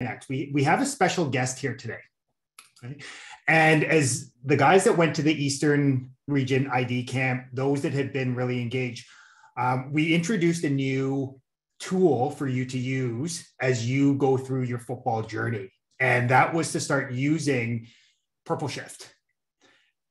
next. We we have a special guest here today. Okay? And as the guys that went to the Eastern Region ID camp, those that had been really engaged, um, we introduced a new tool for you to use as you go through your football journey. And that was to start using Purple Shift.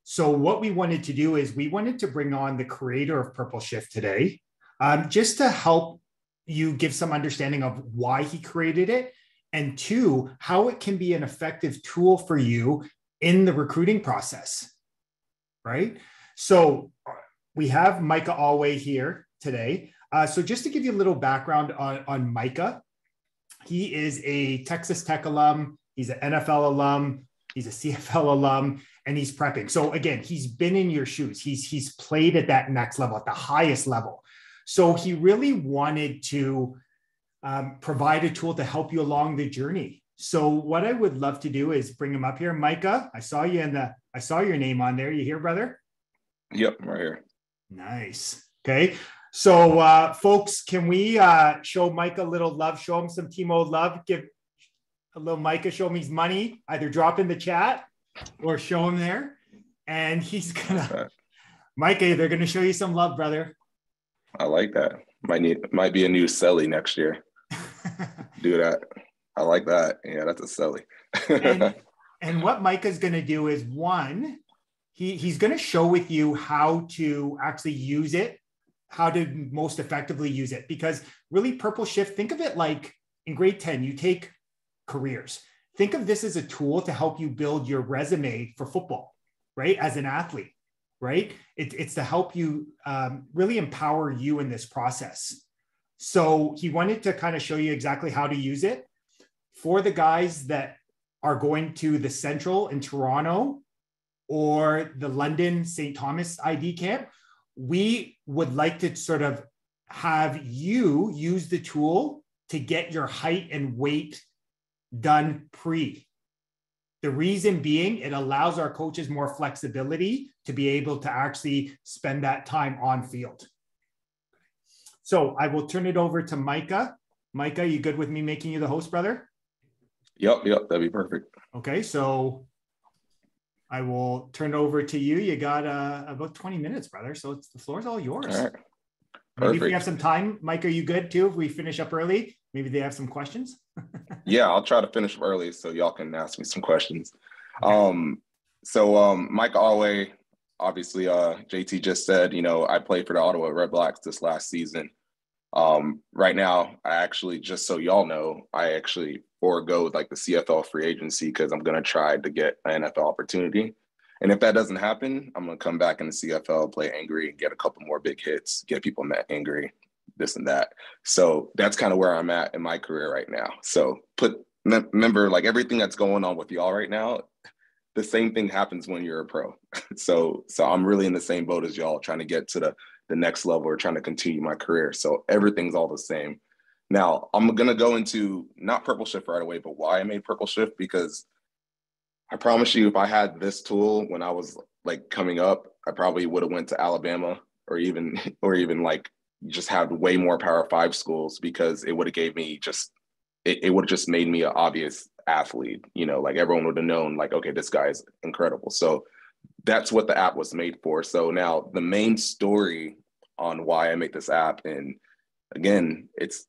So, what we wanted to do is we wanted to bring on the creator of Purple Shift today, um, just to help you give some understanding of why he created it, and two, how it can be an effective tool for you in the recruiting process. Right. So, we have Micah Awe here today. Uh, so, just to give you a little background on, on Micah, he is a Texas Tech alum, he's an NFL alum, he's a CFL alum, and he's prepping. So again, he's been in your shoes. He's he's played at that next level, at the highest level. So he really wanted to um, provide a tool to help you along the journey. So what I would love to do is bring him up here, Micah. I saw you in the. I saw your name on there. You here, brother? Yep, right here. Nice. Okay. So, uh, folks, can we uh, show Micah a little love? Show him some Timo love. Give a little Micah, show him his money. Either drop in the chat or show him there. And he's gonna, Micah, they're gonna show you some love, brother. I like that. Might need might be a new Selly next year. Do that. I like that. Yeah, that's a silly. and, and what Micah's gonna do is one, he, he's gonna show with you how to actually use it, how to most effectively use it. Because really, Purple Shift, think of it like in grade 10, you take careers think of this as a tool to help you build your resume for football, right? As an athlete, right? It, it's to help you um, really empower you in this process. So he wanted to kind of show you exactly how to use it for the guys that are going to the Central in Toronto or the London St. Thomas ID camp. We would like to sort of have you use the tool to get your height and weight done pre. The reason being, it allows our coaches more flexibility to be able to actually spend that time on field. So I will turn it over to Micah. Micah, you good with me making you the host, brother? Yep, yep, that'd be perfect. Okay, so I will turn it over to you. You got uh, about 20 minutes, brother. So it's, the floor is all yours. All right. Maybe if we have some time, Mike, are you good too? If we finish up early, maybe they have some questions. yeah, I'll try to finish up early so y'all can ask me some questions. Okay. Um, so um, Mike Awe, obviously, uh, JT just said, you know, I played for the Ottawa Redblacks this last season. Um, right now, I actually, just so y'all know, I actually forego like the CFL free agency because I'm gonna try to get an NFL opportunity. And if that doesn't happen, I'm gonna come back in the CFL, play angry, get a couple more big hits, get people angry, this and that. So that's kind of where I'm at in my career right now. So put remember like everything that's going on with y'all right now, the same thing happens when you're a pro. so so I'm really in the same boat as y'all, trying to get to the the next level or trying to continue my career. So everything's all the same. Now I'm gonna go into not purple shift right away, but why I made purple shift because I promise you, if I had this tool when I was like coming up, I probably would have went to Alabama or even or even like just had way more Power Five schools because it would have gave me just it, it would have just made me an obvious athlete. You know, like everyone would have known like, okay, this guy is incredible. So that's what the app was made for. So now the main story on why I make this app, and again, it's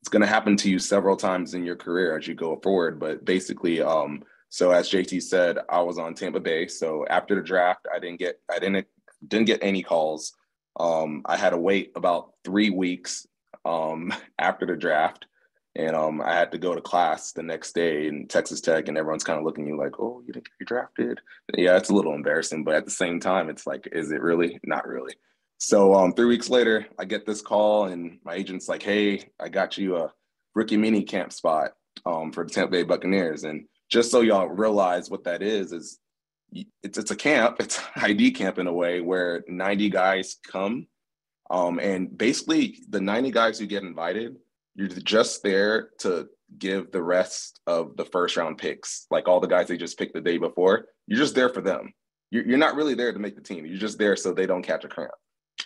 it's going to happen to you several times in your career as you go forward. But basically, um, so as JT said, I was on Tampa Bay. So after the draft, I didn't get I didn't didn't get any calls. Um, I had to wait about three weeks um, after the draft, and um, I had to go to class the next day in Texas Tech, and everyone's kind of looking at you like, "Oh, you didn't get drafted." Yeah, it's a little embarrassing, but at the same time, it's like, is it really? Not really. So um, three weeks later, I get this call, and my agent's like, "Hey, I got you a rookie mini camp spot um, for the Tampa Bay Buccaneers," and just so y'all realize what that is, is it's it's a camp, it's ID camp in a way where 90 guys come. Um, and basically the 90 guys who get invited, you're just there to give the rest of the first round picks, like all the guys they just picked the day before, you're just there for them. You're, you're not really there to make the team. You're just there so they don't catch a cramp.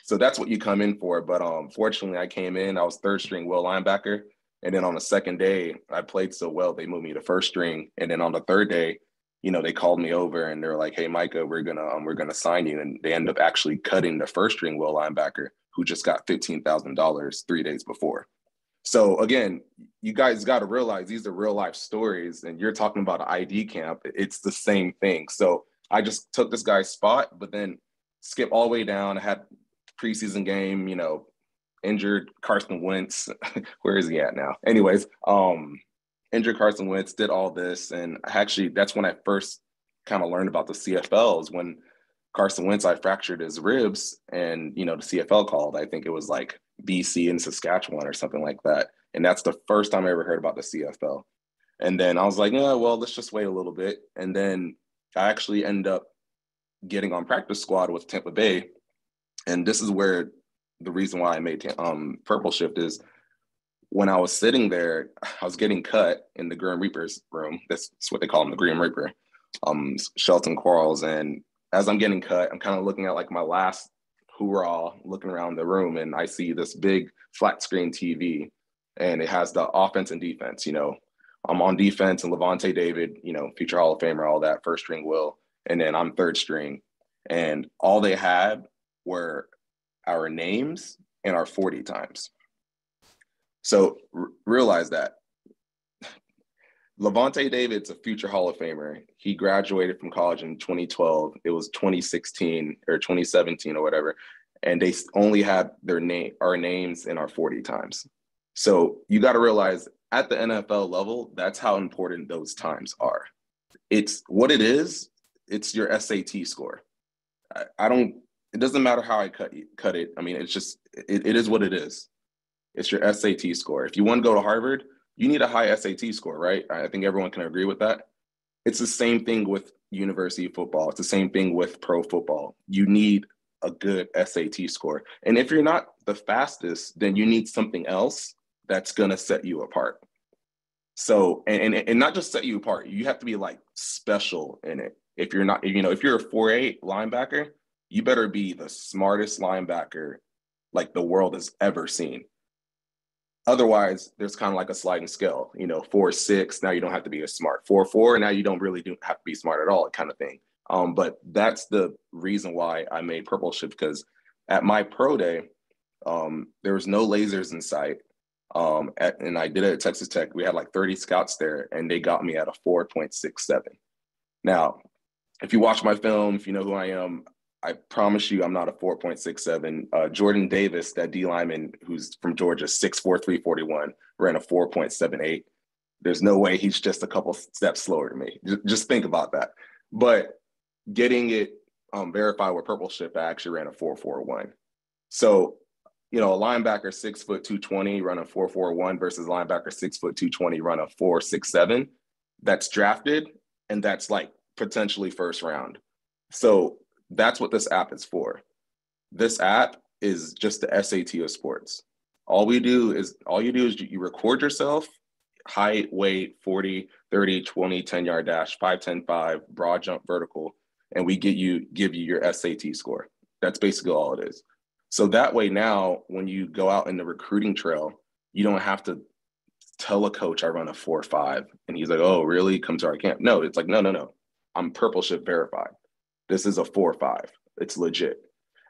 So that's what you come in for. But um, fortunately, I came in. I was third string will linebacker, And then on the second day, I played so well, they moved me to first string. And then on the third day, you know, they called me over and they're like, "Hey, Micah, we're gonna um, we're gonna sign you." And they end up actually cutting the first string will linebacker who just got fifteen thousand dollars three days before. So again, you guys got to realize these are real life stories, and you're talking about an ID camp. It's the same thing. So I just took this guy's spot, but then skip all the way down. I had preseason game, you know, injured Carson Wentz. Where is he at now? Anyways, um, injured Carson Wentz, did all this, and actually that's when I first kind of learned about the CFLs when Carson Wentz I fractured his ribs, and you know the CFL called. I think it was like BC and Saskatchewan or something like that, and that's the first time I ever heard about the CFL. And then I was like, yeah, well, let's just wait a little bit. And then I actually end up getting on practice squad with Tampa Bay, and this is where the reason why I made um, Purple Shift is when I was sitting there, I was getting cut in the Grim Reaper's room. That's, what they call him, the Grim Reaper, um, Shelton Quarles. And as I'm getting cut, I'm kind of looking at like my last hoorah, looking around the room, and I see this big flat screen TV, and it has the offense and defense. You know, I'm on defense, and Lavonte David, you know, future Hall of Famer, all that, first string will, and then I'm third string, and all they had were our names and our 40 times. So r- realize that Lavonte David's a future Hall of Famer. He graduated from college in 2012. It was 2016 or 2017 or whatever, and they only had their name, our names, in our 40 times. So you got to realize at the NFL level, that's how important those times are. It's what it is. It's your SAT score. I, I don't. It doesn't matter how I cut cut it. I mean, it's just it, it is what it is. It's your SAT score. If you want to go to Harvard, you need a high SAT score, right? I think everyone can agree with that. It's the same thing with university football. It's the same thing with pro football. You need a good SAT score. And if you're not the fastest, then you need something else that's going to set you apart. So, and, and, and not just set you apart, you have to be like special in it. If you're not, you know, if you're a 4'8 linebacker, you better be the smartest linebacker like the world has ever seen. Otherwise, there's kind of like a sliding scale, you know, four, six, now you don't have to be a smart. Four, four, now you don't really do have to be smart at all, kind of thing. Um, but that's the reason why I made Purple Shift because at my pro day, um, there was no lasers in sight. Um, at, and I did it at Texas Tech. We had like 30 scouts there, and they got me at a 4.67. Now, if you watch my film, if you know who I am, I promise you, I'm not a 4.67. Uh, Jordan Davis, that D lineman who's from Georgia, 6'4, 341, ran a 4.78. There's no way he's just a couple steps slower than me. Just, just think about that. But getting it um, verified with Purple Shift, I actually ran a 4.41. So, you know, a linebacker six foot 220 run a 4.41 versus linebacker six foot 220 run a 4.67. That's drafted and that's like potentially first round. So that's what this app is for. This app is just the SAT of sports. All we do is all you do is you record yourself, height, weight, 40, 30, 20, 10 yard dash, 5, 10, 5, broad jump, vertical, and we get you give you your SAT score. That's basically all it is. So that way now when you go out in the recruiting trail, you don't have to tell a coach I run a four five and he's like, oh, really? Come to our camp. No, it's like, no, no, no. I'm purple shift verified. This is a four or five. It's legit.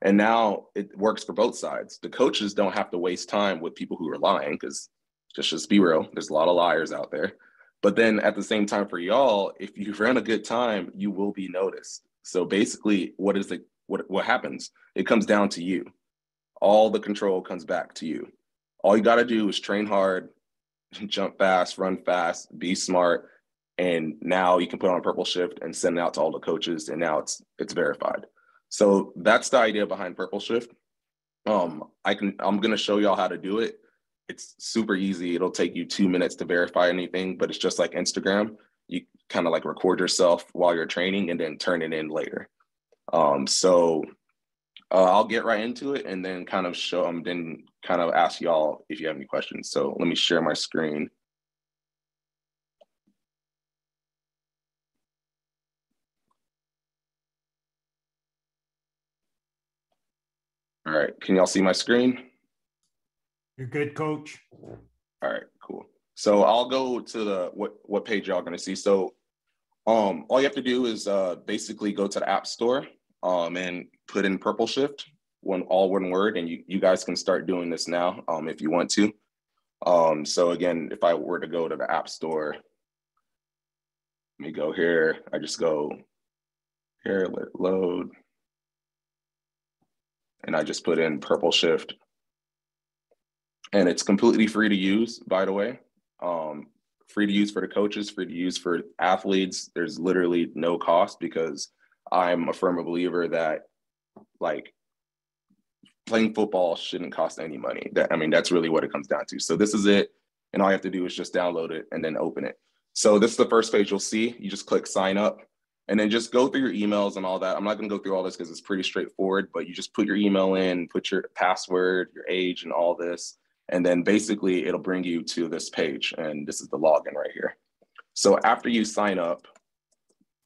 And now it works for both sides. The coaches don't have to waste time with people who are lying because just just be real. There's a lot of liars out there. But then at the same time for y'all, if you run a good time, you will be noticed. So basically, what is it? What what happens? It comes down to you. All the control comes back to you. All you got to do is train hard, jump fast, run fast, be smart, and now you can put on a purple shift and send it out to all the coaches and now it's it's verified. So that's the idea behind purple shift. Um i can i'm going to show y'all how to do it. It's super easy. It'll take you two minutes to verify anything but it's just like instagram. You kind of like record yourself while you're training and then turn it in later. Um so uh, i'll get right into it and then kind of show them um, then kind of ask y'all if you have any questions. So let me share my screen All right. Can y'all see my screen? You're good, coach. All right, cool. So I'll go to the what what page y'all gonna see. So um all you have to do is uh basically go to the app store um and put in purple shift one all one word and you you guys can start doing this now um if you want to. Um so again if I were to go to the app store let me go here. I just go here, let load. And I just put in purple shift. And it's completely free to use, by the way. Um, free to use for the coaches, free to use for athletes. There's literally no cost because I'm a firm believer that like playing football shouldn't cost any money. That I mean, that's really what it comes down to. So this is it. And all you have to do is just download it and then open it. So this is the first page you'll see. You just click sign up and then just go through your emails and all that. I'm not going to go through all this because it's pretty straightforward, but you just put your email in, put your password, your age, and all this. And then basically it'll bring you to this page. And this is the login right here. So after you sign up,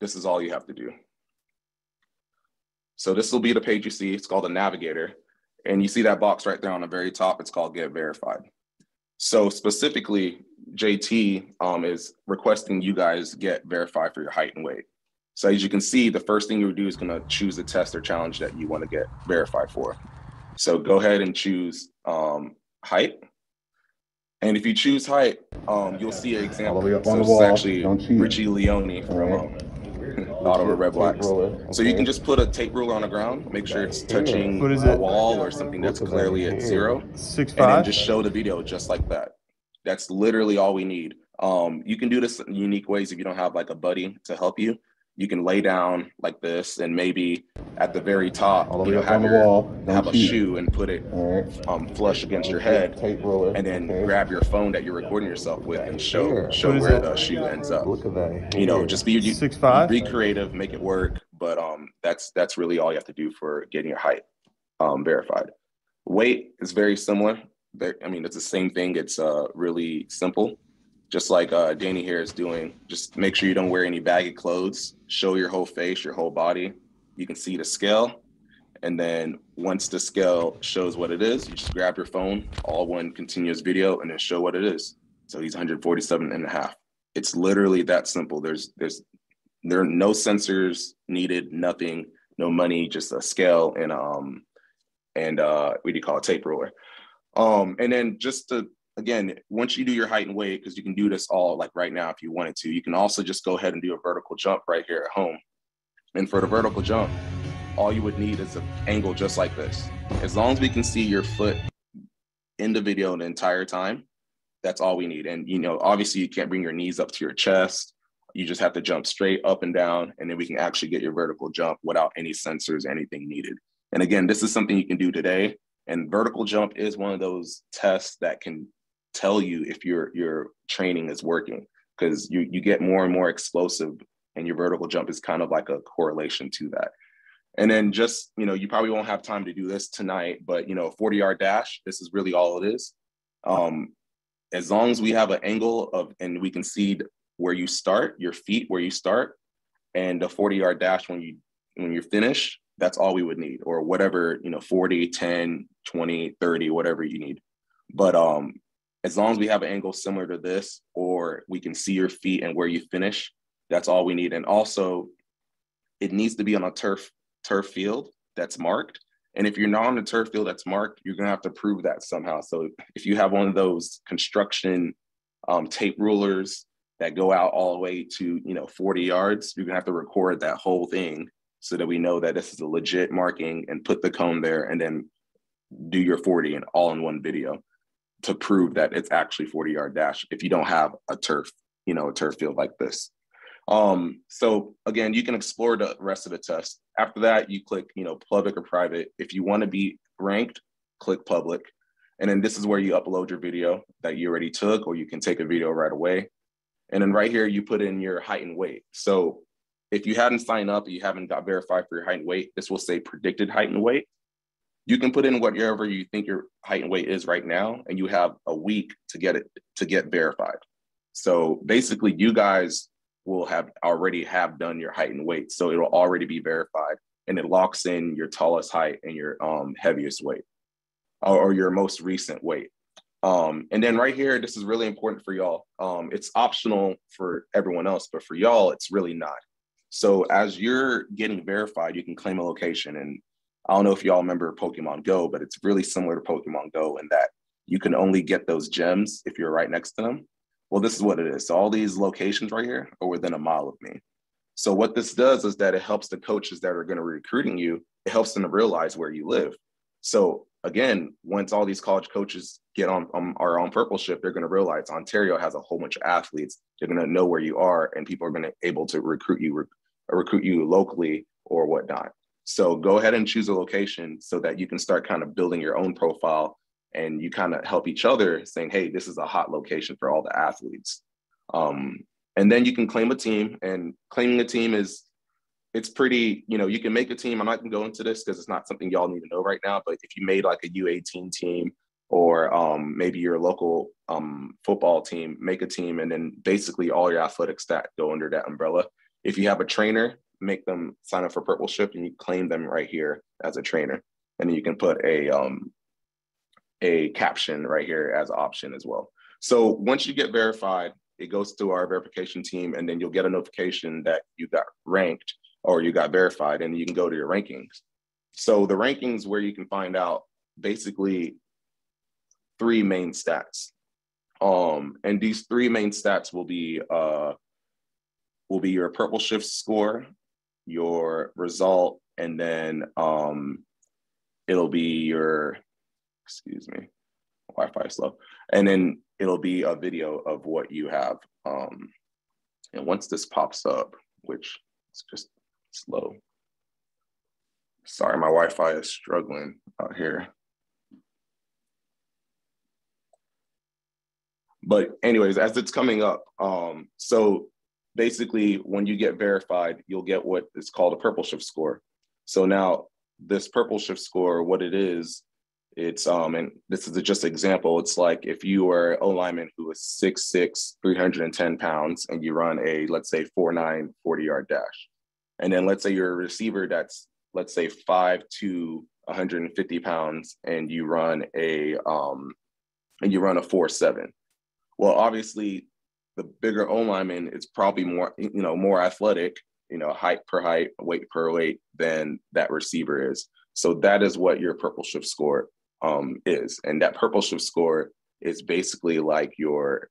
this is all you have to do. So this will be the page you see. It's called the navigator. And you see that box right there on the very top. It's called get verified. So specifically, JT um, is requesting you guys get verified for your height and weight. So as you can see, the first thing you would do is going to choose a test or challenge that you want to get verified for. So go ahead and choose um, height. And if you choose height, um, you'll see an example. All the way up on so the wall. actually Richie Leone from um, Ottawa Red Blacks. Okay. So you can just put a tape ruler on the ground, make sure it's touching what is a wall or something that's clearly at zero. Six five. And then just show the video just like that. That's literally all we need. Um, you can do this in unique ways if you don't have like a buddy to help you you can lay down like this and maybe at the very top All you know, have, your, wall. have a shoe and put it right. um, flush against your head and then okay. grab your phone that you're recording yourself with and show Here. show where the shoe ends up look at that Here. you know just be you, six five be creative make it work but um that's that's really all you have to do for getting your height um, verified weight is very similar i mean it's the same thing it's uh really simple just like uh, Danny here is doing. Just make sure you don't wear any baggy clothes. Show your whole face, your whole body. You can see the scale. And then once the scale shows what it is, you just grab your phone, all one continuous video, and then show what it is. So he's 147 and a half. It's literally that simple. There's there's there are no sensors needed, nothing, no money, just a scale and um and uh what do you call it, tape ruler. Um, and then just to again, once you do your height and weight, because you can do this all like right now if you wanted to, you can also just go ahead and do a vertical jump right here at home. And for the vertical jump, all you would need is an angle just like this. As long as we can see your foot in the video the entire time, that's all we need. And you know, obviously you can't bring your knees up to your chest. You just have to jump straight up and down, and then we can actually get your vertical jump without any sensors, anything needed. And again, this is something you can do today. And vertical jump is one of those tests that can tell you if your your training is working because you you get more and more explosive and your vertical jump is kind of like a correlation to that. And then just you know you probably won't have time to do this tonight but you know 40 yard dash this is really all it is. Um as long as we have an angle of and we can see where you start your feet where you start and a 40 yard dash when you when you're finished that's all we would need or whatever you know 40 10 20 30 whatever you need. But um as long as we have an angle similar to this, or we can see your feet and where you finish, that's all we need. And also, it needs to be on a turf turf field that's marked. And if you're not on a turf field that's marked, you're gonna have to prove that somehow. So if you have one of those construction um, tape rulers that go out all the way to you know 40 yards, you're gonna have to record that whole thing so that we know that this is a legit marking and put the cone there and then do your 40 and all in one video to prove that it's actually 40 yard dash if you don't have a turf, you know, a turf field like this. Um, so again, you can explore the rest of the test. After that, you click, you know, public or private. If you want to be ranked, click public. And then this is where you upload your video that you already took, or you can take a video right away. And then right here, you put in your height and weight. So if you hadn't signed up, you haven't got verified for your height and weight, this will say predicted height and weight you can put in whatever you think your height and weight is right now, and you have a week to get it to get verified. So basically, you guys will have already have done your height and weight, so it'll already be verified, and it locks in your tallest height and your um, heaviest weight, or, or your most recent weight. Um, and then right here, this is really important for y'all. Um, it's optional for everyone else, but for y'all, it's really not. So as you're getting verified, you can claim a location. And I don't know if y'all remember Pokemon Go, but it's really similar to Pokemon Go in that you can only get those gems if you're right next to them. Well, this is what it is. So all these locations right here are within a mile of me. So what this does is that it helps the coaches that are going to be recruiting you, it helps them to realize where you live. So again, once all these college coaches get on um, are on purple shift, they're going to realize Ontario has a whole bunch of athletes. They're going to know where you are, and people are going to able to recruit you, rec- recruit you locally or whatnot. So go ahead and choose a location so that you can start kind of building your own profile and you kind of help each other saying, hey, this is a hot location for all the athletes. Um, and then you can claim a team and claiming a team is it's pretty, you know, you can make a team. I'm not gonna go into this because it's not something y'all need to know right now, but if you made like a U18 team or um, maybe your local um, football team, make a team and then basically all your athletic stat go under that umbrella. If you have a trainer, make them sign up for Purple Shift and you claim them right here as a trainer. And you can put a um, a caption right here as an option as well. So once you get verified, it goes to our verification team, and then you'll get a notification that you got ranked or you got verified, and you can go to your rankings. So the rankings where you can find out basically three main stats. Um, and these three main stats will be uh, will be your purple shift score, your result, and then um, it'll be your excuse me, Wi-Fi is slow. And then it'll be a video of what you have. Um, and once this pops up, which is just slow. Sorry, my Wi-Fi is struggling out here. But anyways, as it's coming up, um, so basically when you get verified, you'll get what is called a purple shift score. So now this purple shift score, what it is, it's um, and this is just an example. It's like if you are O lineman who is 6'6, 310 pounds, and you run a let's say 4'9, 40 yard dash. And then let's say you're a receiver that's let's say five to 150 pounds and you run a um and you run a 4-7. Well, obviously the bigger O lineman is probably more, you know, more athletic, you know, height per height, weight per weight than that receiver is. So that is what your purple shift score um, is. And that purple shift score is basically like your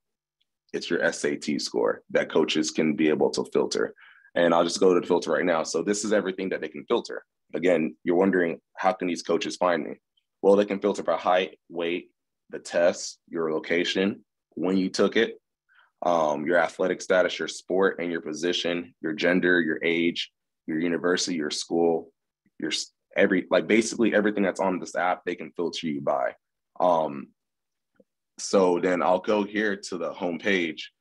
it's your SAT score that coaches can be able to filter. And I'll just go to the filter right now. So this is everything that they can filter. Again, you're wondering how can these coaches find me? Well, they can filter by height, weight, the test, your location, when you took it, um, your athletic status, your sport and your position, your gender, your age, your university, your school, your every like basically everything that's on this app they can filter you by. Um so then i'll go here to the home page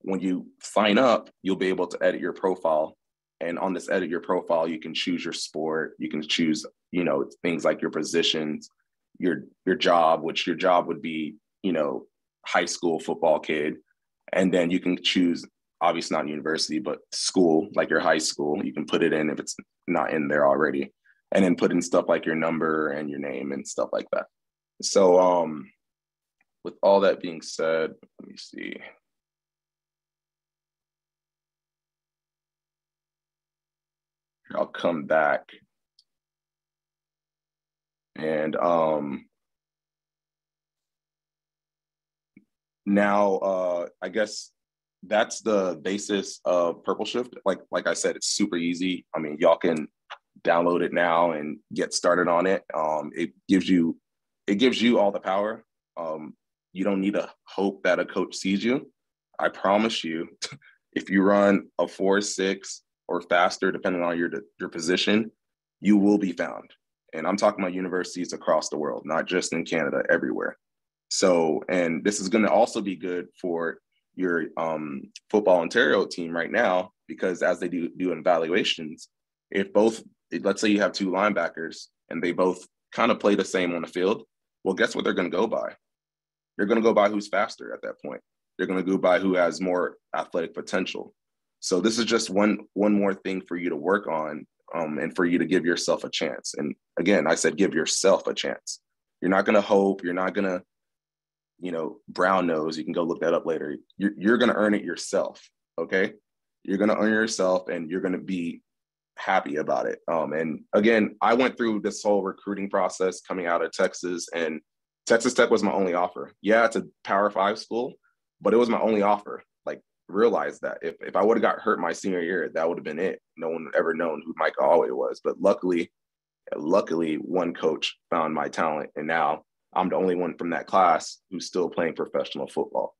when you sign up you'll be able to edit your profile. And on this edit your profile you can choose your sport. You can choose you know things like your positions your your job which your job would be you know high school football kid and then you can choose obviously not university but school like your high school you can put it in if it's not in there already and then put in stuff like your number and your name and stuff like that. So um with all that being said, let me see. I'll come back. And um now uh I guess that's the basis of Purple Shift. Like like I said, it's super easy. I mean, y'all can download it now and get started on it. Um, it gives you it gives you all the power. Um, you don't need to hope that a coach sees you. I promise you, if you run a four six or faster, depending on your your position, you will be found. And I'm talking about universities across the world, not just in Canada, everywhere. So, and this is going to also be good for your um, football Ontario team right now because as they do do evaluations, if both let's say you have two linebackers and they both kind of play the same on the field, well, guess what they're going to go by? They're going to go by who's faster at that point. They're going to go by who has more athletic potential. So this is just one one more thing for you to work on um, and for you to give yourself a chance. And again, I said give yourself a chance. You're not going to hope. You're not going to you know, brown nose. You can go look that up later. You're, you're going to earn it yourself. Okay. You're going to earn yourself and you're going to be happy about it. Um, and again, I went through this whole recruiting process coming out of Texas, and Texas Tech was my only offer. Yeah, it's a Power Five school, but it was my only offer. Like, realize that if, if I would have got hurt my senior year, that would have been it. No one ever known who Mike Awe was. But luckily, luckily, one coach found my talent, and now I'm the only one from that class who's still playing professional football.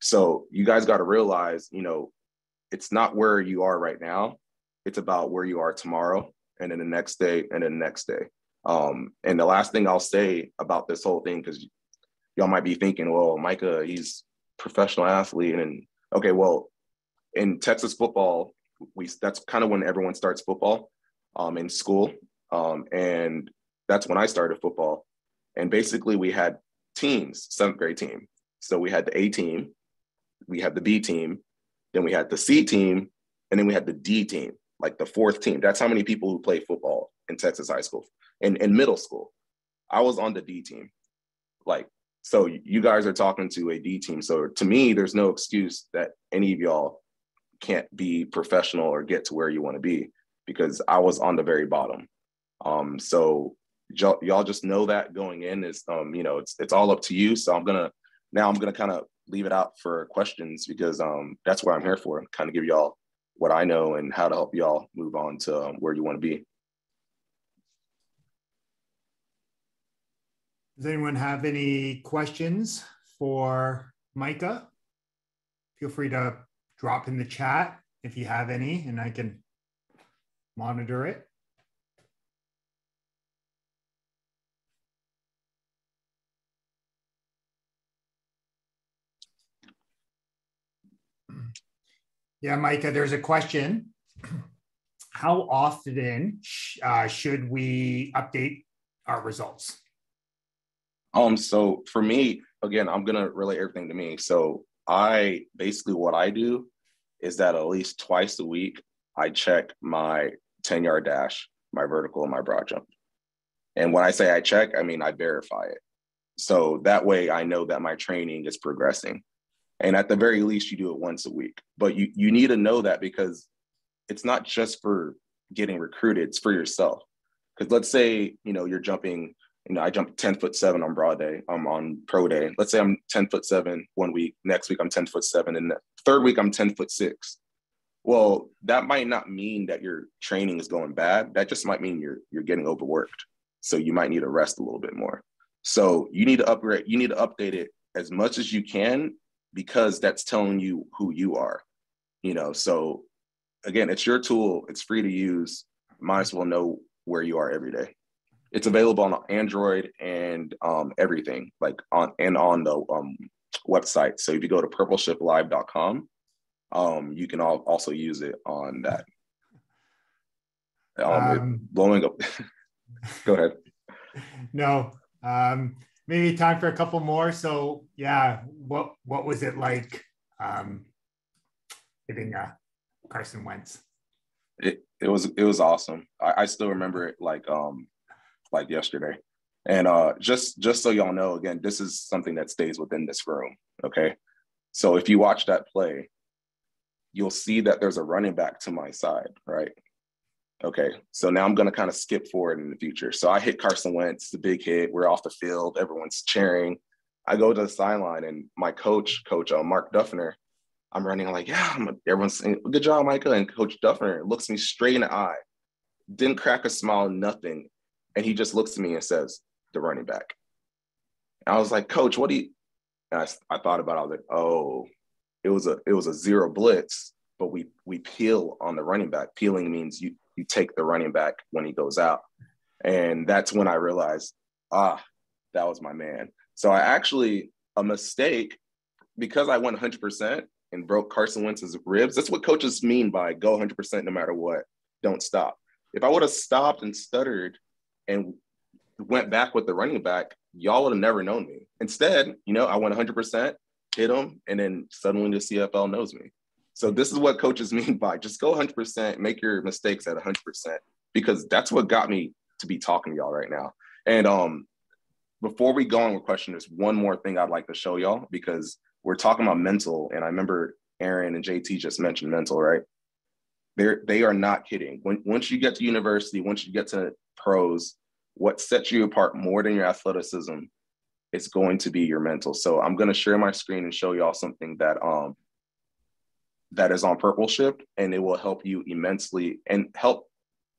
So you guys got to realize, you know, it's not where you are right now. It's about where you are tomorrow and then the next day and then the next day. Um, and the last thing I'll say about this whole thing, because y'all might be thinking, well, Micah, he's professional athlete. And okay, well, in Texas football, we that's kind of when everyone starts football um, in school. Um, and that's when I started football. And basically, we had teams, seventh grade team. So we had the A team, we had the B team, then we had the C team, and then we had the D team, like the fourth team. That's how many people who play football in Texas high school and in middle school. I was on the D team. Like, so you guys are talking to a D team. So to me, there's no excuse that any of y'all can't be professional or get to where you want to be because I was on the very bottom. Um, so y'all, just know that going in is, um, you know, it's it's all up to you. So I'm gonna now I'm gonna kind of leave it out for questions because um, that's what I'm here for. Kind of give y'all what I know and how to help y'all move on to um, where you want to be. Does anyone have any questions for Micah? Feel free to drop in the chat if you have any, and I can monitor it. Yeah, Micah, there's a question. How often uh, should we update our results? Um, so for me, again, I'm gonna relate everything to me. So I basically what I do is that at least twice a week I check my 10 yard dash, my vertical, and my broad jump. And when I say I check, I mean I verify it. So that way I know that my training is progressing. And at the very least, you do it once a week. But you you need to know that because it's not just for getting recruited, it's for yourself. Because let's say, you know, you're jumping, you know, I jump 10 foot seven on broad day, I'm on pro day. Let's say I'm 10 foot seven one week, next week I'm 10 foot seven, and the third week I'm 10 foot six. Well, that might not mean that your training is going bad. That just might mean you're you're getting overworked. So you might need to rest a little bit more. So you need to upgrade, you need to update it as much as you can because that's telling you who you are you know? So again it's your tool it's free to use might as well know where you are every day. It's available on android and um, everything like on and on the um, website. So if you go to purpleshiplive.com um, you can all, also use it on that. Um, um blowing up. Go ahead. No um maybe time for a couple more. So yeah, what what was it like um, hitting uh, Carson Wentz? It it was it was awesome. I, I still remember it like um like yesterday. And uh just just so y'all know, again, this is something that stays within this room. Okay. So if you watch that play, you'll see that there's a running back to my side, right? Okay, so now I'm going to kind of skip forward in the future. So I hit Carson Wentz, the big hit. We're off the field, everyone's cheering. I go to the sideline, and my coach, Coach uh, Mark Duffner, I'm running like, yeah, I'm everyone's saying, good job, Micah. And Coach Duffner looks me straight in the eye, didn't crack a smile, nothing. And he just looks at me and says, the running back. And I was like, Coach, what do you? I, I thought about it. I was like, oh, it was a it was a zero blitz, but we we peel on the running back. Peeling means you you take the running back when he goes out. And that's when I realized, ah, that was my man. So I actually, a mistake, because I went 100% and broke Carson Wentz's ribs. That's what coaches mean by go 100% no matter what. Don't stop. If I would have stopped and stuttered and went back with the running back, y'all would have never known me. Instead, you know, I went 100%, hit him, and then suddenly the CFL knows me. So this is what coaches mean by just go 100%, make your mistakes at 100%, because that's what got me to be talking to y'all right now. And um, before we go on with question, there's one more thing I'd like to show y'all because we're talking about mental, and I remember Aaron and JT just mentioned mental, right? They're they are not kidding. When once you get to university, once you get to pros, what sets you apart more than your athleticism is going to be your mental. So I'm going to share my screen and show y'all something that um that is on Purple Shift, and it will help you immensely and help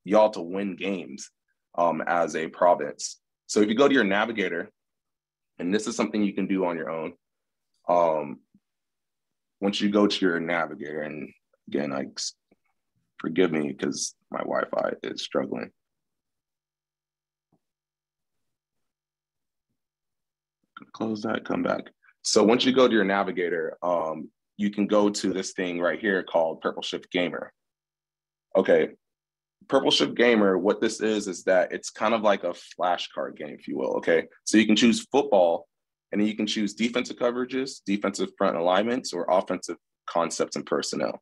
y'all to win games um, as a province. So if you go to your navigator, and this is something you can do on your own, um, once you go to your navigator, and again, I forgive me because my Wi-Fi is struggling. Close that, come back. So once you go to your navigator, um, you can go to this thing right here called Purple Shift Gamer. Okay, Purple Shift Gamer, what this is, is that it's kind of like a flashcard game, if you will. Okay. So you can choose football and then you can choose defensive coverages, defensive front alignments, or offensive concepts and personnel.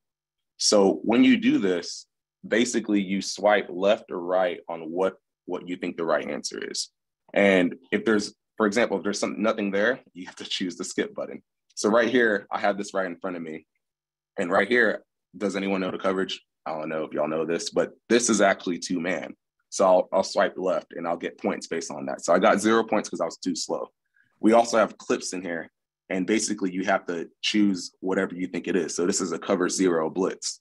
So when you do this, basically you swipe left or right on what what you think the right answer is. And if there's, for example, if there's some nothing there, you have to choose the skip button. So right here, I have this right in front of me. And right here, does anyone know the coverage? I don't know if y'all know this, but this is actually two man. So I'll, I'll swipe left and I'll get points based on that. So I got zero points because I was too slow. We also have clips in here. And basically you have to choose whatever you think it is. So this is a cover zero blitz.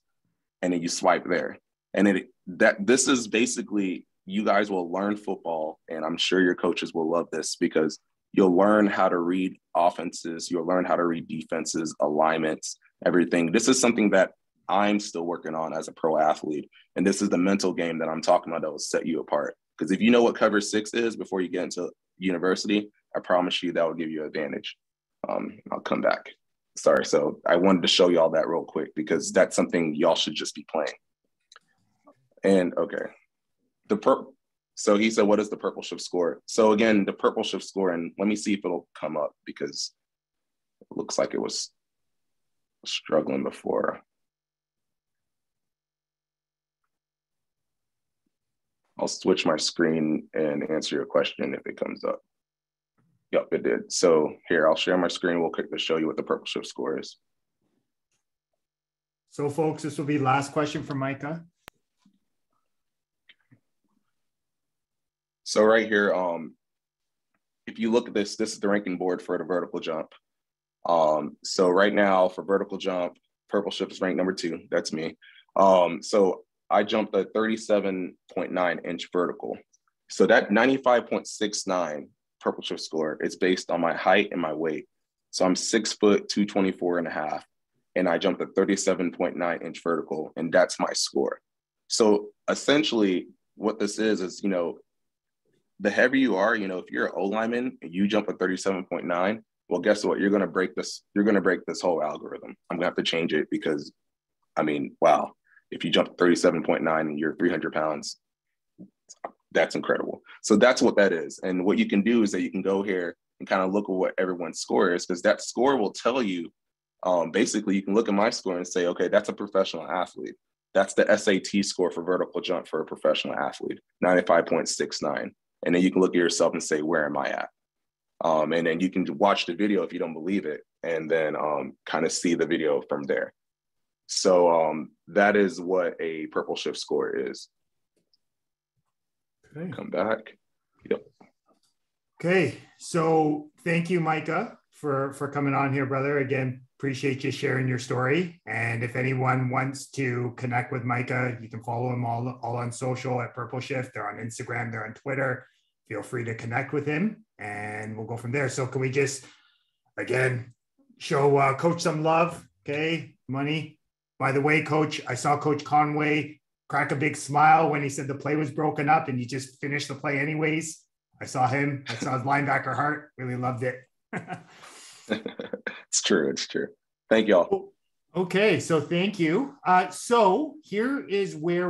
And then you swipe there. And it that this is basically you guys will learn football. And I'm sure your coaches will love this because you'll learn how to read offenses, you'll learn how to read defenses, alignments, everything. This is something that I'm still working on as a pro athlete. And this is the mental game that I'm talking about that will set you apart. Because if you know what cover six is before you get into university, I promise you that will give you advantage. Um, I'll come back. Sorry. So I wanted to show you all that real quick because that's something y'all should just be playing. And okay, the per so he said, what is the purple shift score? So again, the purple shift score, and let me see if it'll come up because it looks like it was struggling before. I'll switch my screen and answer your question if it comes up. Yep, it did. So here, I'll share my screen real quick to show you what the purple shift score is. So folks, this will be last question for Micah. So right here, um, if you look at this, this is the ranking board for the vertical jump. Um, so right now for vertical jump, purple shift is ranked number two. That's me. Um, so I jumped a 37.9 inch vertical. So that 95.69 purple shift score is based on my height and my weight. So I'm six foot 224 and a half, and I jumped a 37.9 inch vertical, and that's my score. So essentially, what this is is, you know, the heavier you are, you know, if you're an O lineman and you jump a 37.9, well, guess what? You're gonna break this, you're gonna break this whole algorithm. I'm gonna have to change it because I mean, wow, if you jump 37.9 and you're 300 pounds, that's incredible. So that's what that is. And what you can do is that you can go here and kind of look at what everyone's score is, because that score will tell you. Um, basically, you can look at my score and say, okay, that's a professional athlete. That's the SAT score for vertical jump for a professional athlete, 95.69. And then you can look at yourself and say, where am I at? Um, and then you can watch the video if you don't believe it, and then um, kind of see the video from there. So um, that is what a purple shift score is. Okay. Come back. Yep. Okay. So thank you, Micah, for for coming on here, brother. Again, appreciate you sharing your story. And if anyone wants to connect with Micah, you can follow him all, all on social at Purple Shift. They're on Instagram, they're on Twitter. Feel free to connect with him and we'll go from there. So can we just again show uh, coach some love? Okay, money by the way, coach, I saw Coach Conway crack a big smile when he said the play was broken up and he just finished the play anyways. I saw him. I saw his linebacker heart. Really loved it. it's true. It's true. Thank y'all. Okay, so thank you. Uh, so here is where